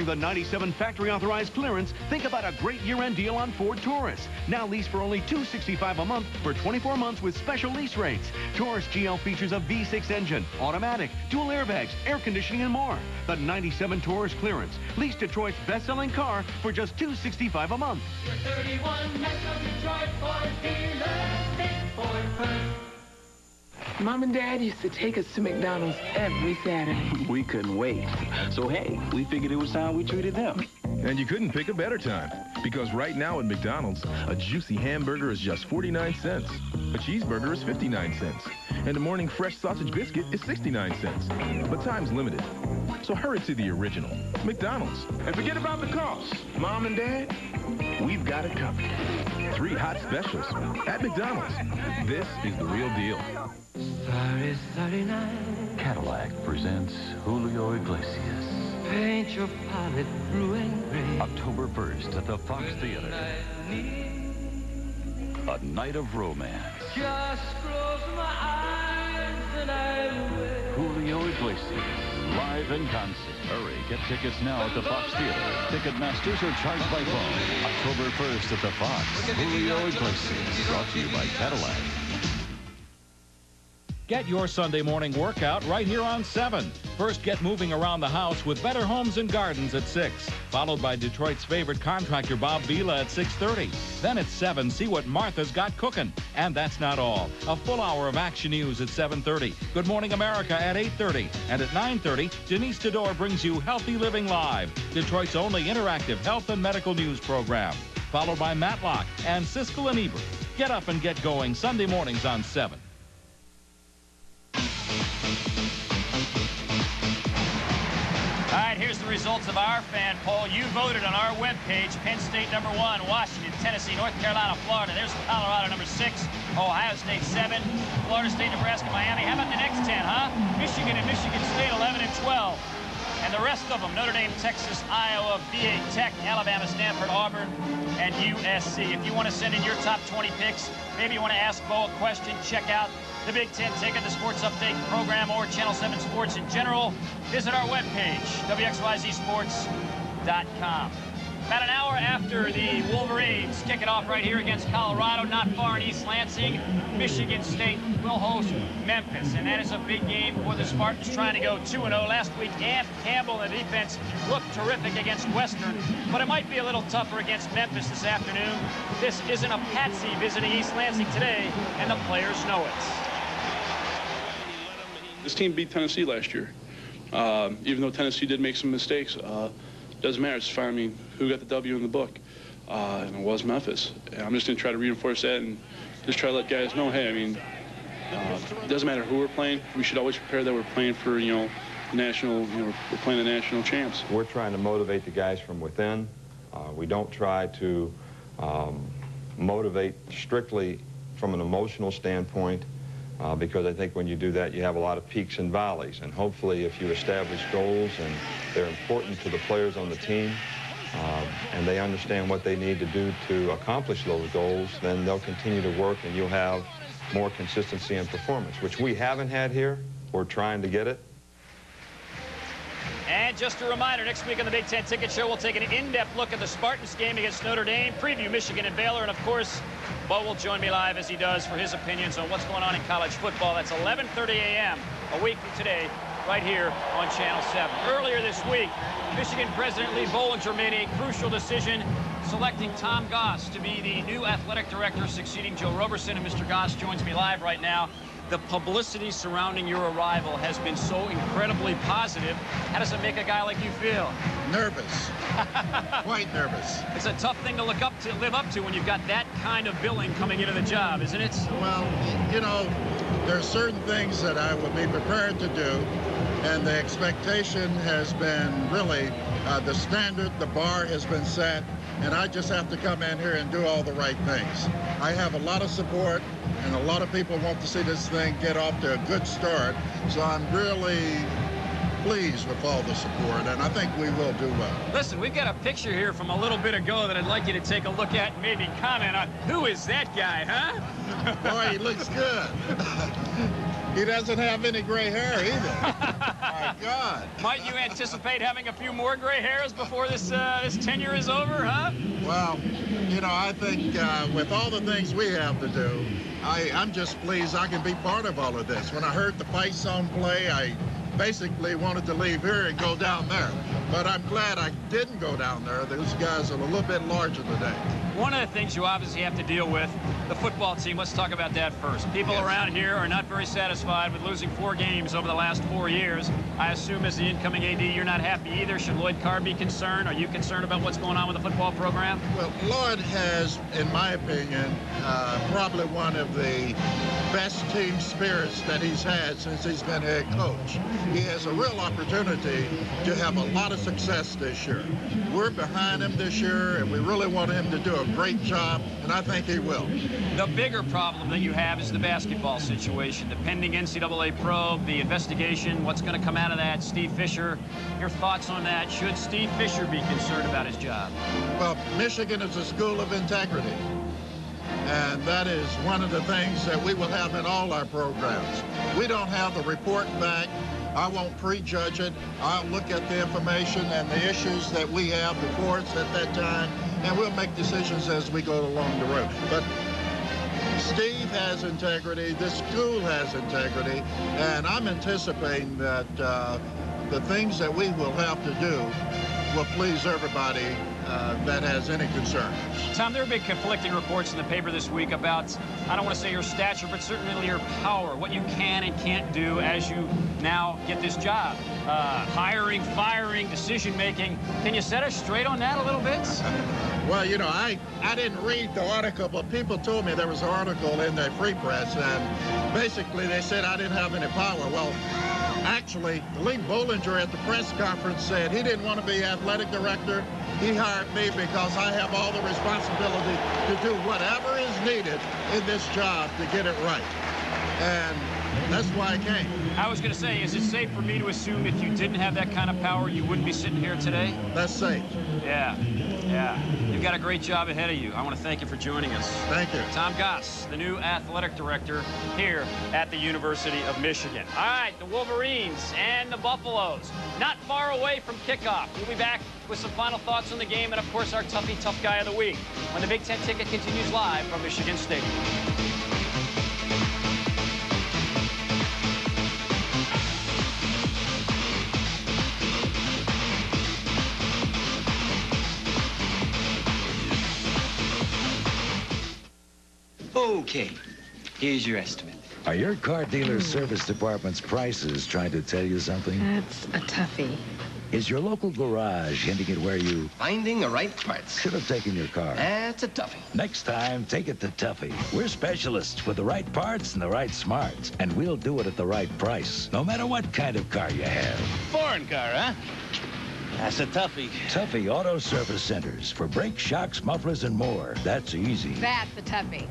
During the 97 factory authorized clearance, think about a great year-end deal on Ford Taurus. Now lease for only 265 a month for 24 months with special lease rates. Taurus GL features a V6 engine, automatic, dual airbags, air conditioning, and more. The 97 Taurus clearance. Lease Detroit's best-selling car for just 265 a month. Your 31 Metro Detroit Ford dealers, think Ford first. Mom and Dad used to take us to McDonald's every Saturday. We couldn't wait. So, hey, we figured it was time we treated them. And you couldn't pick a better time. Because right now at McDonald's, a juicy hamburger is just 49 cents. A cheeseburger is 59 cents. And a morning fresh sausage biscuit is 69 cents. But time's limited. So hurry to the original. McDonald's. And forget about the cost. Mom and Dad, we've got it covered. Three hot specials at McDonald's. This is the real deal. Sorry, sorry night. Cadillac presents Julio Iglesias. Paint your palette blue and gray. October 1st at the Fox Theater. A night of romance. Just close my eyes and I'm. Julio Iglesias, live in concert. Hurry, get tickets now at the Fox Theater. Ticketmasters are charged by phone. October 1st at the Fox. Julio Iglesias, brought to you by Cadillac. Get your Sunday morning workout right here on 7. First, get moving around the house with Better Homes and Gardens at 6, followed by Detroit's favorite contractor, Bob Vila, at 6.30. Then at 7, see what Martha's got cooking. And that's not all. A full hour of action news at 7.30. Good Morning America at 8.30. And at 9.30, Denise Dador brings you Healthy Living Live, Detroit's only interactive health and medical news program. Followed by Matlock and Siskel and Ebert. Get up and get going Sunday mornings on 7. Results of our fan poll. You voted on our webpage. Penn State number one, Washington, Tennessee, North Carolina, Florida. There's Colorado number six, Ohio State seven, Florida State, Nebraska, Miami. How about the next 10, huh? Michigan and Michigan State 11 and 12. And the rest of them, Notre Dame, Texas, Iowa, VA Tech, Alabama, Stanford, Auburn, and USC. If you want to send in your top 20 picks, maybe you want to ask Bo a question, check out the Big Ten Ticket, the Sports Update program, or Channel 7 Sports in general, visit our webpage, WXYZSports.com. About an hour after the Wolverines kick it off right here against Colorado, not far in East Lansing, Michigan State will host Memphis. And that is a big game for the Spartans trying to go 2-0. Last week, Ant Campbell and the defense looked terrific against Western, but it might be a little tougher against Memphis this afternoon. This isn't a patsy visiting East Lansing today, and the players know it. This team beat Tennessee last year. Uh, even though Tennessee did make some mistakes, uh, doesn't matter. It's fine. I mean, who got the W in the book? Uh, and it was Memphis. And I'm just going to try to reinforce that and just try to let guys know, hey, I mean, uh, it doesn't matter who we're playing. We should always prepare that we're playing for, you know, national, you know, we're playing the national champs. We're trying to motivate the guys from within. Uh, we don't try to um, motivate strictly from an emotional standpoint uh, because I think when you do that, you have a lot of peaks and valleys. And hopefully, if you establish goals and they're important to the players on the team, um, and they understand what they need to do to accomplish those goals, then they'll continue to work and you'll have more consistency in performance, which we haven't had here. We're trying to get it. And just a reminder, next week on the Big Ten Ticket Show, we'll take an in-depth look at the Spartans game against Notre Dame, preview Michigan and Baylor, and of course, Bo will join me live as he does for his opinions on what's going on in college football. That's 11.30 a.m. a week from today, right here on Channel 7. Earlier this week, Michigan President Lee Bollinger made a crucial decision selecting Tom Goss to be the new athletic director succeeding Joe Roberson. And Mr. Goss joins me live right now. The publicity surrounding your arrival has been so incredibly positive. How does it make a guy like you feel? Nervous. Quite nervous. It's a tough thing to look up to, live up to when you've got that kind of billing coming into the job, isn't it? Well, you know, there are certain things that I would be prepared to do, and the expectation has been really uh, the standard, the bar has been set, and I just have to come in here and do all the right things. I have a lot of support, and a lot of people want to see this thing get off to a good start, so I'm really pleased with all the support, and I think we will do well. Listen, we've got a picture here from a little bit ago that I'd like you to take a look at and maybe comment on. Who is that guy, huh? Boy, he looks good. he doesn't have any gray hair either. My God. Might you anticipate having a few more gray hairs before this uh, this tenure is over, huh? Well, you know, I think uh, with all the things we have to do, I, I'm just pleased I can be part of all of this. When I heard the fight song play, I basically wanted to leave here and go down there. But I'm glad I didn't go down there. Those guys are a little bit larger today. One of the things you obviously have to deal with, the football team, let's talk about that first. People yes. around here are not very satisfied with losing four games over the last four years. I assume as the incoming AD, you're not happy either. Should Lloyd Carr be concerned? Are you concerned about what's going on with the football program? Well, Lloyd has, in my opinion, uh, probably one of the best team spirits that he's had since he's been head coach. He has a real opportunity to have a lot of success this year. We're behind him this year, and we really want him to do a great job, and I think he will. The bigger problem that you have is the basketball situation, the pending NCAA probe, the investigation, what's going to come out of that. Steve Fisher, your thoughts on that? Should Steve Fisher be concerned about his job? Well, Michigan is a school of integrity. And that is one of the things that we will have in all our programs. We don't have the report back. I won't prejudge it. I'll look at the information and the issues that we have before us at that time, and we'll make decisions as we go along the road. But Steve has integrity, the school has integrity, and I'm anticipating that uh, the things that we will have to do will please everybody uh, that has any concern. Tom, there have been conflicting reports in the paper this week about, I don't want to say your stature, but certainly your power, what you can and can't do as you now get this job. Uh, hiring, firing, decision-making. Can you set us straight on that a little bit? well, you know, I, I didn't read the article, but people told me there was an article in the Free Press, and basically they said I didn't have any power. Well, Actually, Lee Bollinger at the press conference said he didn't want to be athletic director. He hired me because I have all the responsibility to do whatever is needed in this job to get it right. And that's why I came. I was going to say, is it safe for me to assume if you didn't have that kind of power, you wouldn't be sitting here today? That's safe. Yeah, yeah. You've got a great job ahead of you. I want to thank you for joining us. Thank you. Tom Goss, the new athletic director here at the University of Michigan. All right, the Wolverines and the Buffaloes, not far away from kickoff. We'll be back with some final thoughts on the game and, of course, our Tuffy Tough Guy of the Week when the Big Ten Ticket continues live from Michigan Stadium. Okay, here's your estimate. Are your car dealer's hmm. service department's prices trying to tell you something? That's a toughie. Is your local garage hinting at where you... Finding the right parts. Should have taken your car. That's a toughie. Next time, take it to Tuffy. We're specialists with the right parts and the right smarts, and we'll do it at the right price, no matter what kind of car you have. Foreign car, huh? That's a toughie. Tuffy Auto Service Centers for brakes, shocks, mufflers, and more. That's easy. That's a toughie.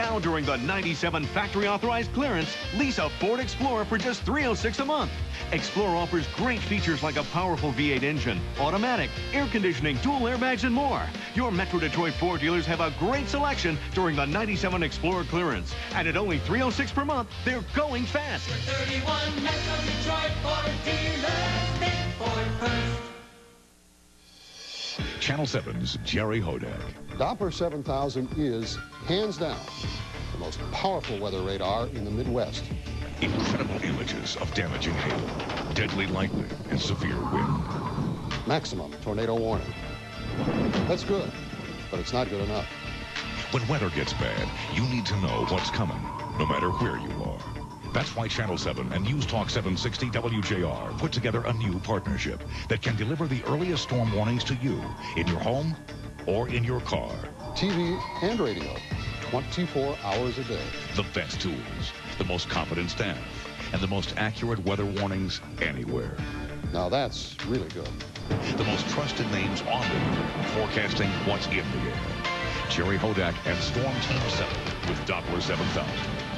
Now during the 97 factory authorized clearance, lease a Ford Explorer for just 306 a month. Explorer offers great features like a powerful V8 engine, automatic, air conditioning, dual airbags, and more. Your Metro Detroit Ford dealers have a great selection during the 97 Explorer clearance. And at only 306 per month, they're going fast. 31 Metro Detroit Ford dealers, Ford first. Channel 7's Jerry Hodak. Doppler 7000 is, hands down, the most powerful weather radar in the Midwest. Incredible images of damaging hail, deadly lightning, and severe wind. Maximum tornado warning. That's good, but it's not good enough. When weather gets bad, you need to know what's coming, no matter where you are. That's why Channel 7 and News Talk 760 WJR put together a new partnership that can deliver the earliest storm warnings to you in your home or in your car. TV and radio, 24 hours a day. The best tools, the most competent staff, and the most accurate weather warnings anywhere. Now that's really good. The most trusted names on the air, forecasting what's in the air. Jerry Hodak and Storm Team 7 with Doppler 7000.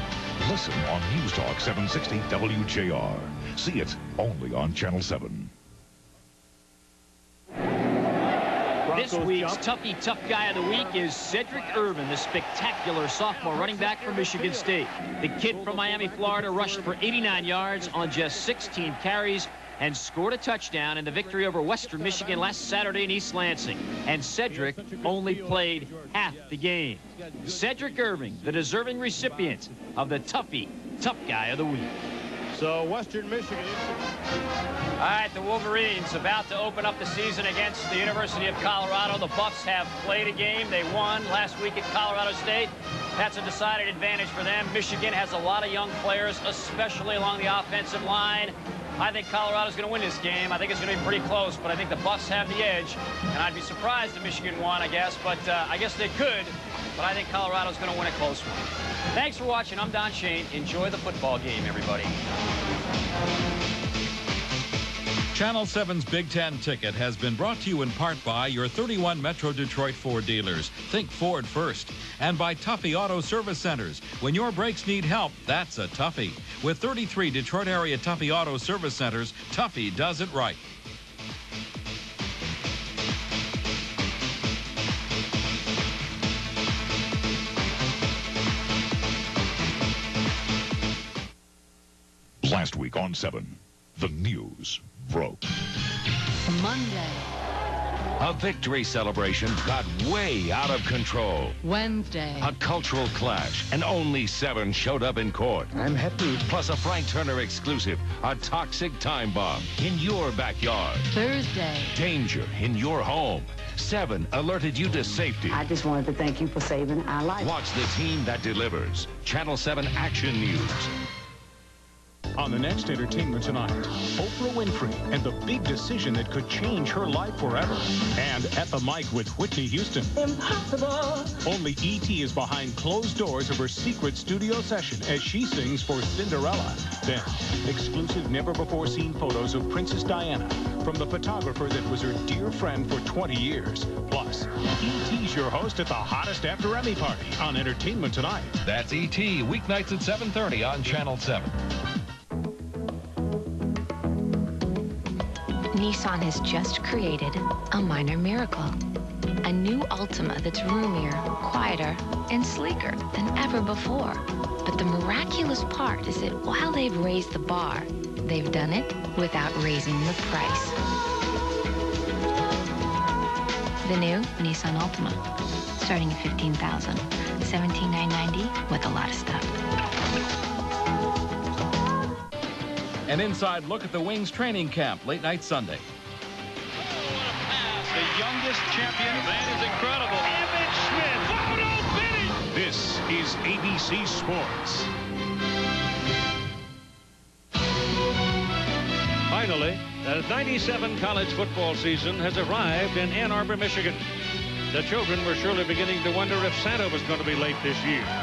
Listen on News Talk 760 WJR. See it only on Channel 7. This week's Tuffy Tough Guy of the Week is Sedrick Irvin, the spectacular sophomore running back from Michigan State. The kid from Miami, Florida, rushed for 89 yards on just 16 carries and scored a touchdown in the victory over Western Michigan last Saturday in East Lansing. And Sedrick only played half the game. Sedrick Irving, the deserving recipient of the Tuffy Tough Guy of the Week. So Western Michigan. All right, the Wolverines about to open up the season against the University of Colorado. The Buffs have played a game. They won last week at Colorado State. That's a decided advantage for them. Michigan has a lot of young players, especially along the offensive line. I think Colorado's going to win this game. I think it's going to be pretty close, but I think the Buffs have the edge. And I'd be surprised if Michigan won, I guess, but uh, I guess they could. But I think Colorado's going to win a close one. Thanks for watching. I'm Don Shane. Enjoy the football game, everybody. Channel 7's Big Ten ticket has been brought to you in part by your 31 Metro Detroit Ford dealers. Think Ford first. And by Tuffy Auto Service Centers. When your brakes need help, that's a Tuffy. With 33 Detroit area Tuffy Auto Service Centers, Tuffy does it right. Last week on 7, the news broke. Monday. A victory celebration got way out of control. Wednesday. A cultural clash, and only seven showed up in court. I'm happy. Plus a Frank Turner exclusive, a toxic time bomb in your backyard. Thursday. Danger in your home. Seven alerted you to safety. I just wanted to thank you for saving our life. Watch the team that delivers. Channel 7 Action News. On the next Entertainment Tonight, Oprah Winfrey and the big decision that could change her life forever. And at the mic with Whitney Houston. Impossible. Only E.T. is behind closed doors of her secret studio session as she sings for Cinderella. Then, exclusive never-before-seen photos of Princess Diana from the photographer that was her dear friend for 20 years. Plus, E.T.'s your host at the hottest after Emmy party on Entertainment Tonight. That's E.T. weeknights at 7.30 on Channel 7. Nissan has just created a minor miracle. A new Altima that's roomier, quieter, and sleeker than ever before. But the miraculous part is that while they've raised the bar, they've done it without raising the price. The new Nissan Altima, starting at 15000 17990 with a lot of stuff. An inside look at the Wings training camp late night Sunday. The youngest champion. The man is incredible. Evan Smith. This is ABC Sports. Finally, the 97 college football season has arrived in Ann Arbor, Michigan. The children were surely beginning to wonder if Santa was going to be late this year.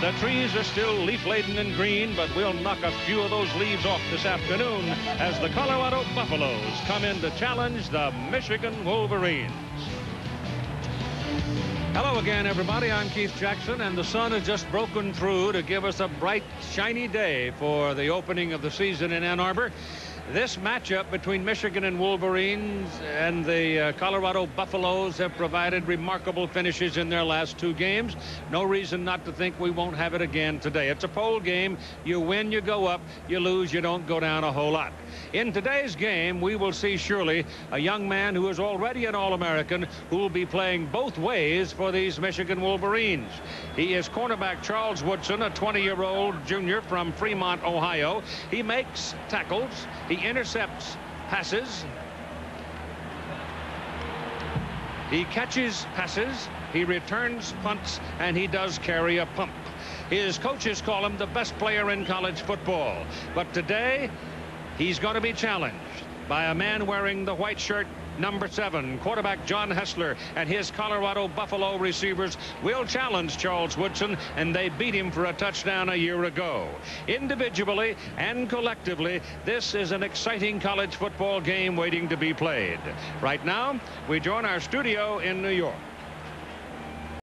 The trees are still leaf-laden and green, but we'll knock a few of those leaves off this afternoon as the Colorado Buffaloes come in to challenge the Michigan Wolverines. Hello again, everybody. I'm Keith Jackson, and the sun has just broken through to give us a bright, shiny day for the opening of the season in Ann Arbor. This matchup between Michigan and Wolverines and the uh, Colorado Buffaloes have provided remarkable finishes in their last two games. No reason not to think we won't have it again today. It's a poll game. You win, you go up. You lose, you don't go down a whole lot. In today's game, we will see surely a young man who is already an All-American who will be playing both ways for these Michigan Wolverines. He is cornerback Charles Woodson, a 20-year-old junior from Fremont, Ohio. He makes tackles. He intercepts passes. He catches passes. He returns punts, and he does carry a pump. His coaches call him the best player in college football. But today, he's going to be challenged by a man wearing the white shirt number seven, quarterback John Hessler and his Colorado Buffalo receivers will challenge Charles Woodson, and they beat him for a touchdown a year ago. Individually and collectively, this is an exciting college football game waiting to be played. Right now, we join our studio in New York.